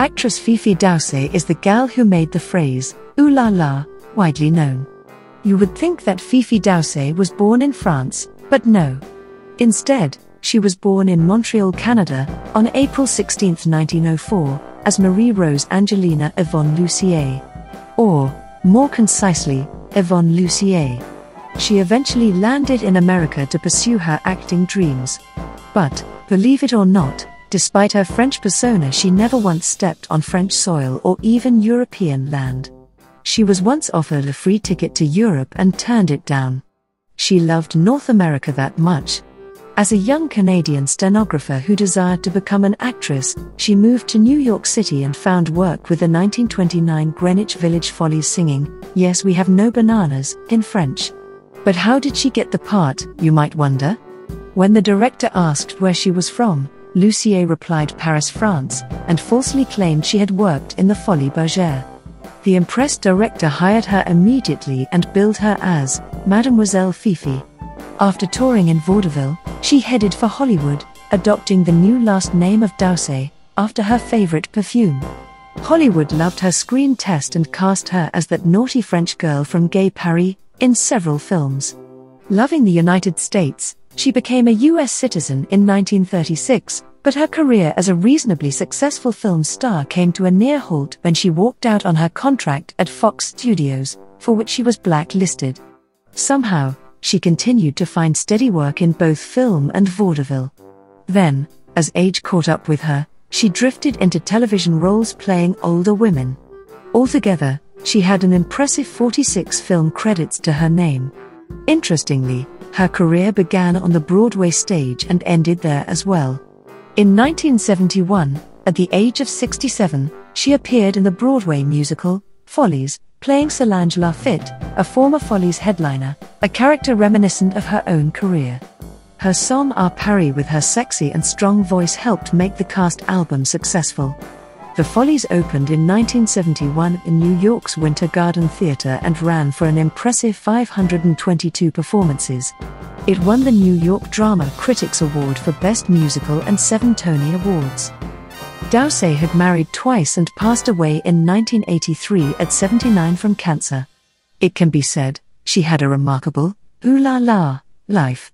Actress Fifi D'Orsay is the gal who made the phrase, ooh la la, widely known. You would think that Fifi D'Orsay was born in France, but no. Instead, she was born in Montreal, Canada, on April 16, 1904, as Marie Rose Angelina Yvonne Lussier. Or, more concisely, Yvonne Lussier. She eventually landed in America to pursue her acting dreams. But, believe it or not, despite her French persona, she never once stepped on French soil or even European land. She was once offered a free ticket to Europe and turned it down. She loved North America that much. As a young Canadian stenographer who desired to become an actress, she moved to New York City and found work with the 1929 Greenwich Village Follies singing, Yes, We Have No Bananas, in French. But how did she get the part, you might wonder? When the director asked where she was from, Lussier replied Paris, France, and falsely claimed she had worked in the Folies Bergère. The impressed director hired her immediately and billed her as Mademoiselle Fifi. After touring in vaudeville, she headed for Hollywood, adopting the new last name of D'Orsay, after her favorite perfume. Hollywood loved her screen test and cast her as that naughty French girl from Gay Paris in several films. Loving the United States, she became a US citizen in 1936, but her career as a reasonably successful film star came to a near halt when she walked out on her contract at Fox Studios, for which she was blacklisted. Somehow, she continued to find steady work in both film and vaudeville. Then, as age caught up with her, she drifted into television roles playing older women. Altogether, she had an impressive 46 film credits to her name. Interestingly, her career began on the Broadway stage and ended there as well. In 1971, at the age of 67, she appeared in the Broadway musical, Follies, playing Solange Lafitte, a former Follies headliner, a character reminiscent of her own career. Her song À Paris with her sexy and strong voice helped make the cast album successful. The Follies opened in 1971 in New York's Winter Garden Theatre and ran for an impressive 522 performances. It won the New York Drama Critics Award for Best Musical and seven Tony Awards. D'Orsay had married twice and passed away in 1983 at 79 from cancer. It can be said, she had a remarkable, ooh la la, life.